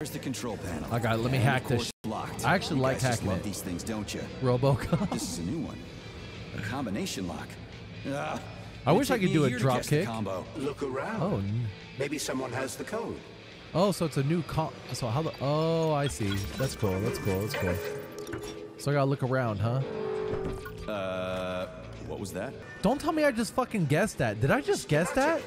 There's the control panel. I got. Let me And, hack this Locked. I actually You like hacking love it. these things, don't you? Robocop. This is a new one. A combination lock. Ah, I wish I could do a drop kick. Combo. Look around. Oh, Maybe someone has the code. oh, so it's a new comp. So how the? Oh, I see. That's cool. That's cool. That's cool. So I gotta look around, huh? Uh, what was that? Don't tell me I just fucking guessed that. Did I just guess that?